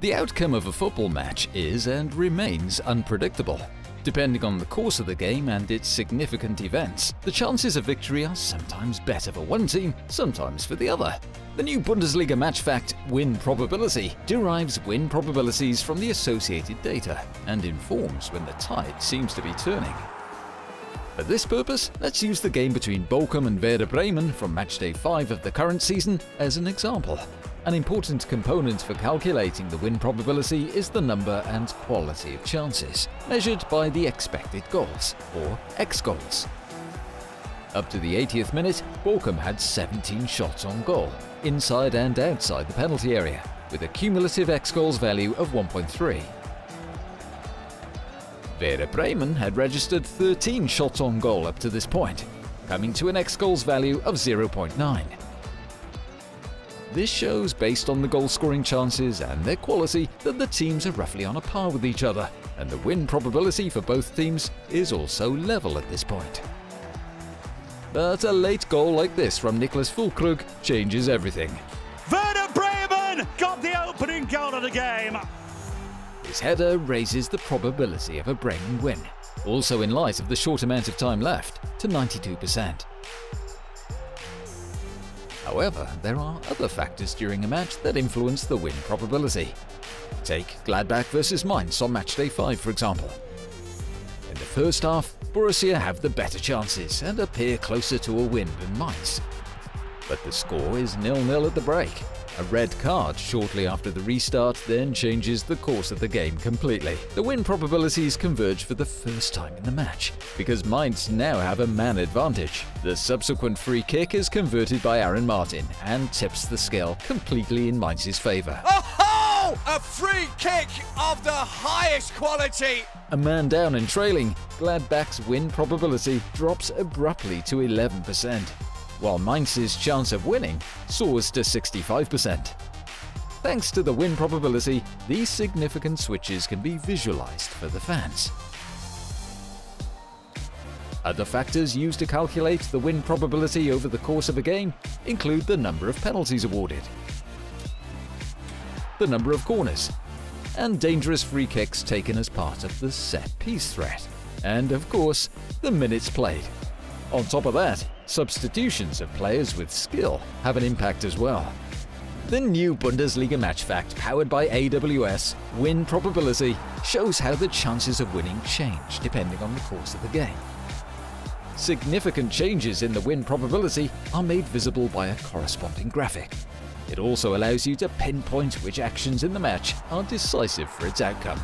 The outcome of a football match is and remains unpredictable. Depending on the course of the game and its significant events, the chances of victory are sometimes better for one team, sometimes for the other. The new Bundesliga match fact, win probability, derives win probabilities from the associated data and informs when the tide seems to be turning. For this purpose, let's use the game between Bochum and Werder Bremen from matchday 5 of the current season as an example. An important component for calculating the win probability is the number and quality of chances, measured by the expected goals, or x-goals. Up to the 80th minute, Bochum had 17 shots on goal, inside and outside the penalty area, with a cumulative x-goals value of 1.3. Werder Bremen had registered 13 shots on goal up to this point, coming to an x-goals value of 0.9. This shows, based on the goal-scoring chances and their quality, that the teams are roughly on a par with each other, and the win probability for both teams is also level at this point. But a late goal like this from Niklas Füllkrug changes everything. Werder Bremen got the opening goal of the game. His header raises the probability of a Bremen win, also in light of the short amount of time left, to 92%. However, there are other factors during a match that influence the win probability. Take Gladbach versus Mainz on matchday 5 for example. In the first half, Borussia have the better chances and appear closer to a win than Mainz. But the score is nil-nil at the break, a red card shortly after the restart then changes the course of the game completely. The win probabilities converge for the first time in the match, because Mainz now have a man advantage. The subsequent free kick is converted by Aaron Martin and tips the scale completely in Mainz's favour. Oh, a free kick of the highest quality! A man down and trailing, Gladbach's win probability drops abruptly to 11% while Mainz's chance of winning soars to 65%. Thanks to the win probability, these significant switches can be visualized for the fans. Other factors used to calculate the win probability over the course of a game include the number of penalties awarded, the number of corners, and dangerous free kicks taken as part of the set-piece threat, and of course, the minutes played. On top of that, substitutions of players with skill have an impact as well. The new Bundesliga match fact powered by AWS, win probability, shows how the chances of winning change depending on the course of the game. Significant changes in the win probability are made visible by a corresponding graphic. It also allows you to pinpoint which actions in the match are decisive for its outcome.